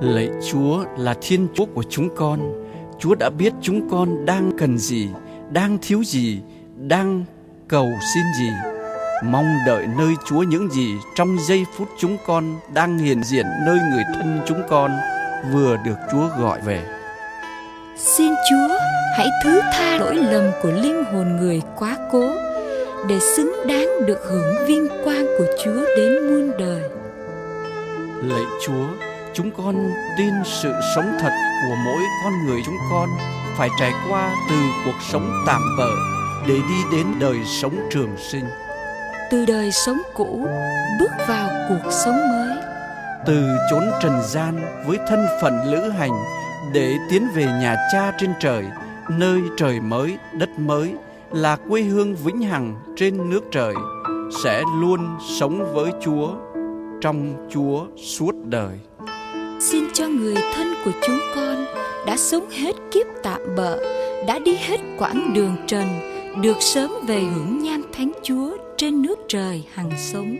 Lạy Chúa là Thiên Chúa của chúng con. Chúa đã biết chúng con đang cần gì, đang thiếu gì, đang cầu xin gì. Mong đợi nơi Chúa những gì trong giây phút chúng con đang hiện diện nơi người thân chúng con vừa được Chúa gọi về. Xin Chúa hãy thứ tha lỗi lầm của linh hồn người quá cố để xứng đáng được hưởng vinh quang của Chúa đến muôn đời. Lạy Chúa, chúng con tin sự sống thật của mỗi con người chúng con phải trải qua từ cuộc sống tạm bợ để đi đến đời sống trường sinh. Từ đời sống cũ bước vào cuộc sống mới. Từ chốn trần gian với thân phận lữ hành để tiến về nhà cha trên trời, nơi trời mới, đất mới là quê hương vĩnh hằng trên nước trời sẽ luôn sống với Chúa trong Chúa suốt đời. Xin cho người thân của chúng con đã sống hết kiếp tạm bợ, đã đi hết quãng đường trần, được sớm về hưởng nham thánh Chúa trên nước trời hằng sống.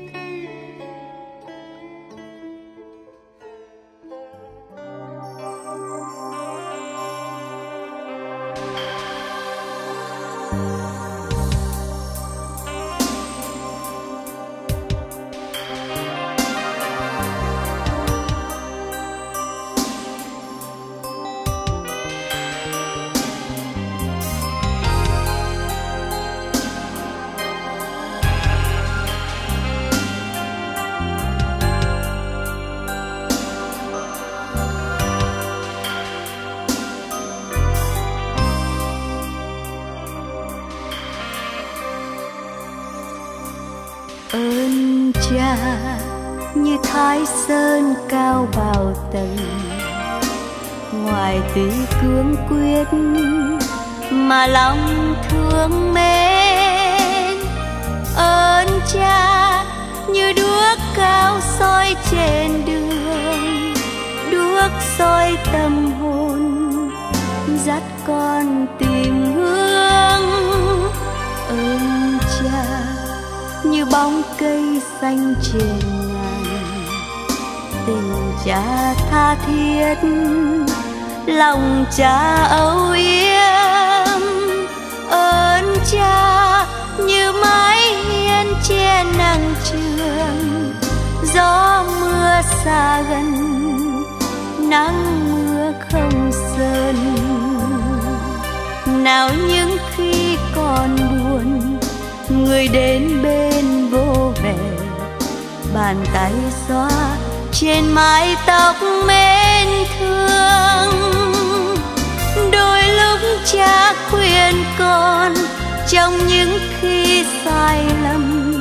Ơn cha như thái sơn cao bao tầng. Ngoài tí cương quyết mà lòng thương mến, ơn cha như đuốc cao soi trên đường, đuốc soi tâm hồn, dắt con tìm hướng. Ơn bóng cây xanh trên ngàn. Tình cha tha thiết, lòng cha âu yếm. Ơn cha như mái hiên che nắng trường. Gió mưa xa gần, nắng mưa không sơn nào những khi còn buồn, người đến bên bàn tay xóa trên mái tóc mến thương. Đôi lúc cha khuyên con, trong những khi sai lầm,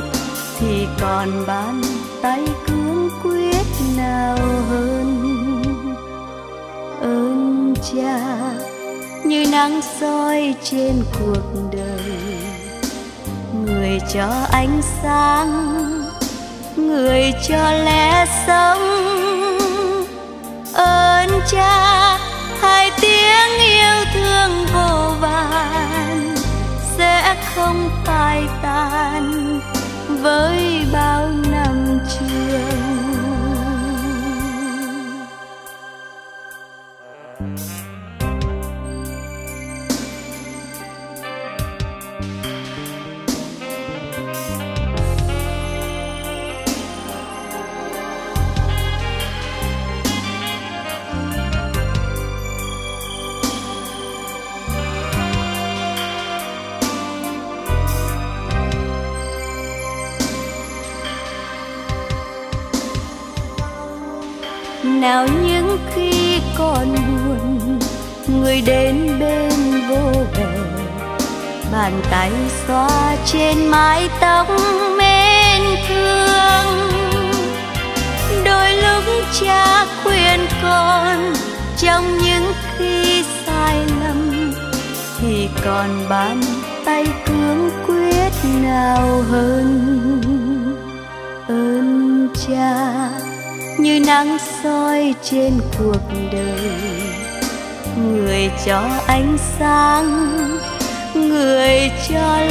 thì còn bàn tay cương quyết nào hơn? Ơn cha, như nắng soi trên cuộc đời, người cho ánh sáng người cho lẽ sống. Ơn cha, hai tiếng yêu thương vô vàn sẽ không phai tan với bao năm trường. Nào những khi còn buồn, người đến bên vô về bàn tay xoa trên mái tóc mến thương. Đôi lúc cha khuyên con, trong những khi sai lầm, thì còn bàn tay cương quyết nào hơn ơn cha như nắng soi trên cuộc đời. Người cho ánh sáng người cho